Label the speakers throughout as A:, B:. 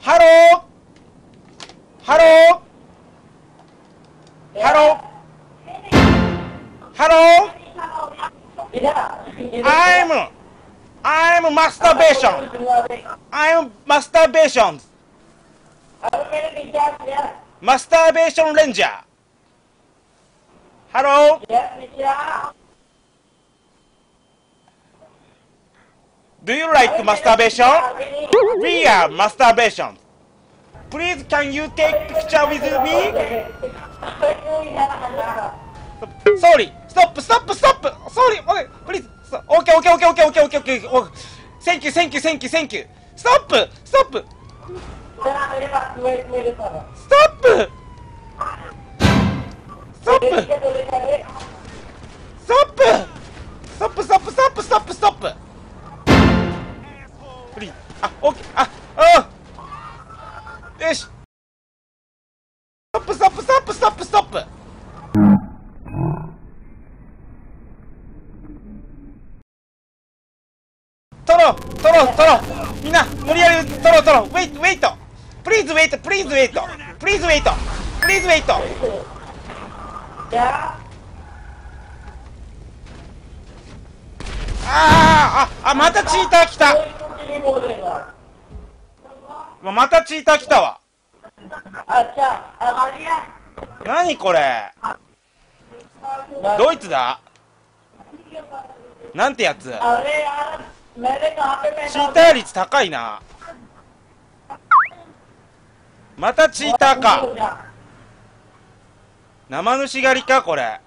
A: Hello. Hello. Hello. Hello. I'm. I'm masturbation. I'm masturbation.
B: I'm masturbation. マスターベーシ
A: ョンレンジ
B: ャーハロー Do you like masturbation? We are masturbation. Please can you take picture with me? Sorry. Stop, stop, stop. Sorry. Okay, please. Okay, okay, okay, okay, okay, okay, okay. Thank you, thank you, thank you, thank you. Stop, stop.
A: Stop. ップストッ
B: プス
A: トップスト
B: ップストップストップストップストップフリーあオッケーあトよしストップストップストップストップストップトロトロトロ。みんな無理やりトロトロ。ウェイトウェイトプリーズウェイトプリーズウェイト
A: Please
B: wait! Please wait! ああまたチーター来たまたチーター来たわ何これドイツだなんてやつチーター率高いな。またチーターか。生主狩りかこれ。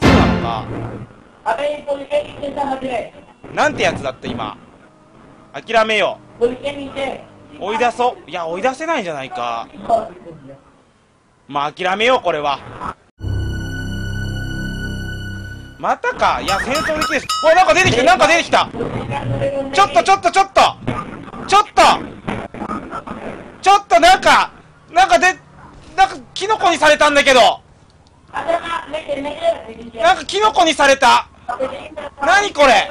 B: そうなのか。なんてやつだった今。諦めよう。追い出そう。いや追い出せないんじゃないか。まあ諦めようこれは。またか。いや戦争できるおいなんか出てきたなんか出てきた。ちょっとちょっとちょっと。ちょっと。ちょっとなんか、なんかで、なんかキノコにされたんだけど。なんかキノコにされた。何これ。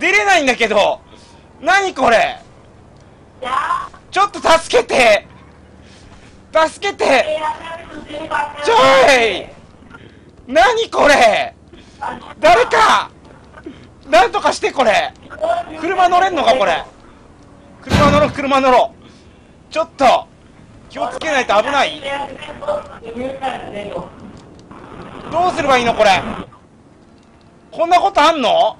B: 出れないんだけど。何これ。ちょっと助けて。助けて。ちょい。何これ。誰か。なんとかしてこれ。車乗れんのかこれ。車乗ろう車乗ろう。ちょっと気をつけないと危ない。どうすればいいのこれ？こんなことあんの？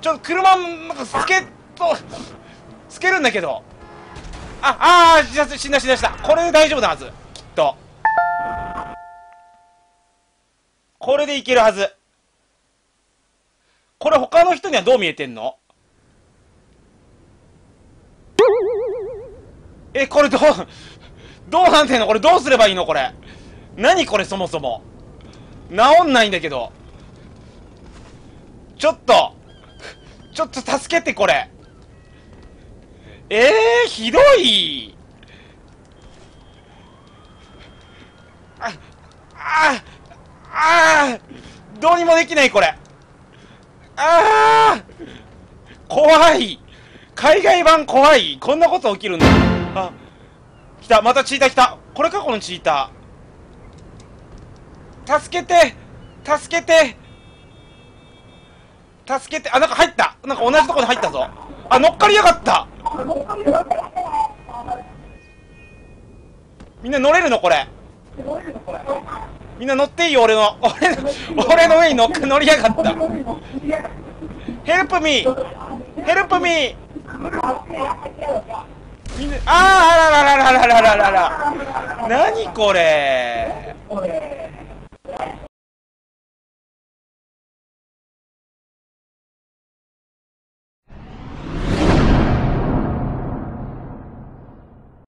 B: ちょっと車なんかつけとつけるんだけど。ああー死んだ死んだ死んだ死んだ。これで大丈夫なはず。きっと。これでいけるはず。これ他の人にはどう見えてんの？えこれどうどうなんてんの？これどうすればいいの？これ。何これそもそも。治んないんだけど。ちょっと。ちょっと助けてこれ。えー、ひどい。ああああどうにもできないこれ。ああ怖い。海外版怖い。こんなこと起きるんだ。あ来たまたチーター来た。これかこのチーター。助けて助けて。助けてあなんか入った。なんか同じとこに入ったぞ。あ乗っかりやがった。みんな乗れるのこれ。みんな乗っていいよ俺の。俺の俺の上に乗っ乗りやがった。ヘルプミーヘルプミーみんなあーあららららららららら。何これ。